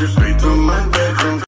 just wait till Monday.